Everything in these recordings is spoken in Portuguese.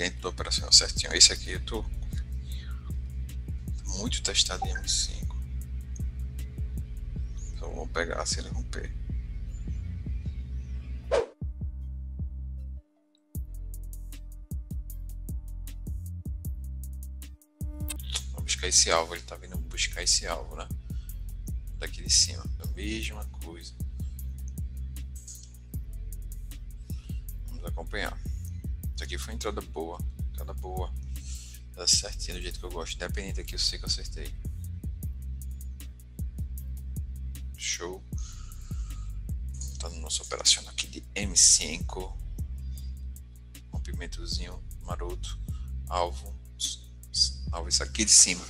dentro do operacional certinho. Esse aqui eu tô muito testado em M5. Só vou pegar se ele romper. Vou buscar esse alvo, ele tá vindo buscar esse alvo, né? Daqui de cima, a mesma coisa. Vamos acompanhar. Isso aqui foi entrada boa, entrada boa. Tá certinho do jeito que eu gosto. Independente aqui, eu sei que eu acertei. Show. Tá no nosso operacional aqui de M5. Rompimentozinho maroto. Alvo. Alvo isso aqui de cima.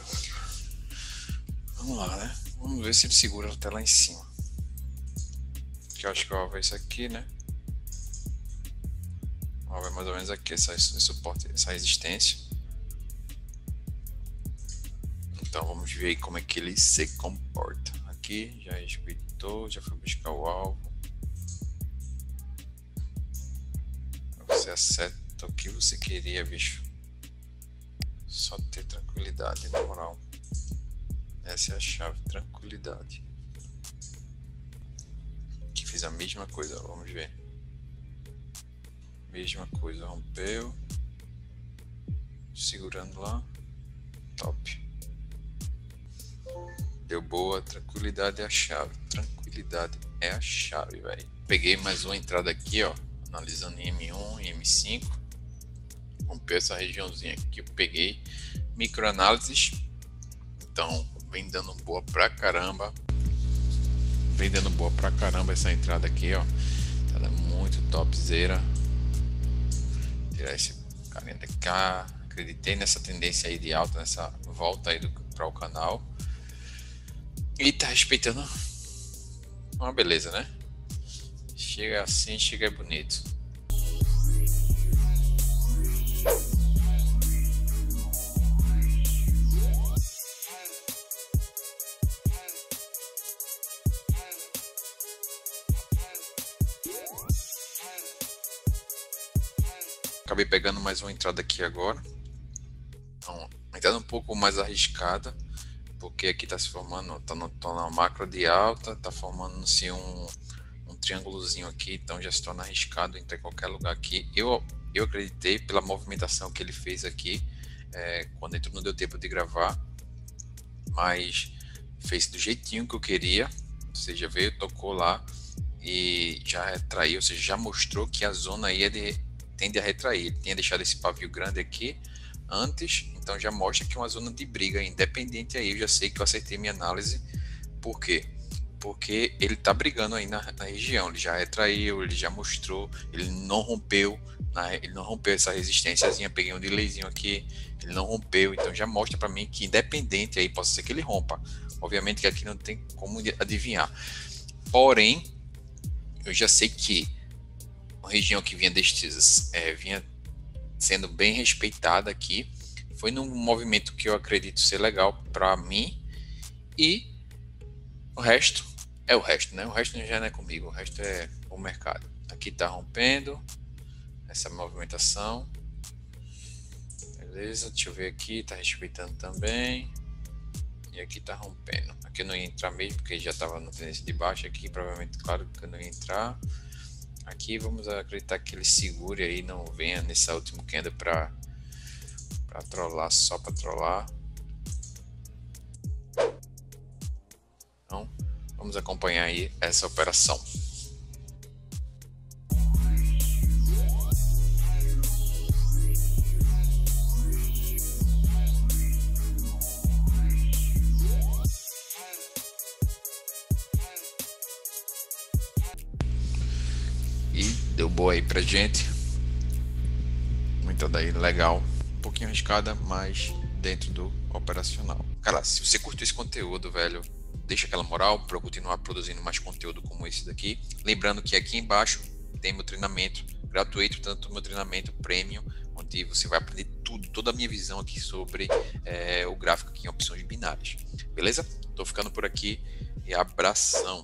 Vamos lá, né? Vamos ver se ele segura até lá em cima. Que eu acho que o alvo é isso aqui, né? Alvo é mais ou menos aqui, essa, esse suporte, essa resistência. Então vamos ver como é que ele se comporta. Aqui já respeitou, já foi buscar o alvo. Você acerta o que você queria, bicho. Só ter tranquilidade, na moral. Essa é a chave, tranquilidade. Que fiz a mesma coisa, vamos ver. Mesma coisa, rompeu. Segurando lá. Top. Deu boa, tranquilidade é a chave. Tranquilidade é a chave, velho. Peguei mais uma entrada aqui, ó. Analisando em M1 e M5. Rompeu essa regiãozinha aqui que eu peguei. Microanálises. Então, vem dando boa pra caramba. Vem dando boa pra caramba essa entrada aqui, ó. É muito topzera. Tirar esse carinha de cá. Acreditei nessa tendência aí de alta, nessa volta aí para o canal. E tá respeitando uma beleza, né? Chega assim, chega bonito. Acabei pegando mais uma entrada aqui agora. Então, entrada um pouco mais arriscada porque aqui está se formando, está tá na macro de alta, está formando-se um, um triângulozinho aqui, então já se torna arriscado entrar em qualquer lugar aqui. Eu, eu acreditei pela movimentação que ele fez aqui, é, quando entrou não deu tempo de gravar, mas fez do jeitinho que eu queria, ou seja, veio, tocou lá e já retraiu, ou seja, já mostrou que a zona ia de, tende a retrair. Ele tinha deixado esse pavio grande aqui antes, então já mostra que é uma zona de briga independente aí. Eu já sei que eu acertei minha análise. Por quê? Porque ele está brigando aí na, na, região. Ele já retraiu, ele já mostrou, ele não rompeu, na, ele não rompeu essa resistênciazinha. Peguei um delayzinho aqui, ele não rompeu. Então já mostra para mim que independente aí, possa ser que ele rompa. Obviamente que aqui não tem como adivinhar. Porém, eu já sei que a região que vinha destes, é, vinha sendo bem respeitada aqui foi num movimento que eu acredito ser legal para mim e o resto é o resto, né? O resto já não é comigo, o resto é o mercado. Aqui tá rompendo essa movimentação. Beleza, deixa eu ver aqui, tá respeitando também. E aqui tá rompendo. Aqui eu não ia entrar mesmo, porque já tava no tendência de baixo aqui, provavelmente, claro que eu não ia entrar. Aqui vamos acreditar que ele segure aí, não venha nessa última queda para para trollar, só para trollar. Então, vamos acompanhar aí essa operação. Deu boa aí pra gente. Muito daí legal um pouquinho arriscada, mas dentro do operacional. Cara, se você curtiu esse conteúdo, velho, deixa aquela moral para eu continuar produzindo mais conteúdo como esse daqui. Lembrando que aqui embaixo tem meu treinamento gratuito, tanto meu treinamento premium, onde você vai aprender tudo, toda a minha visão aqui sobre é, o gráfico aqui em opções binárias. Beleza? Tô ficando por aqui e abração.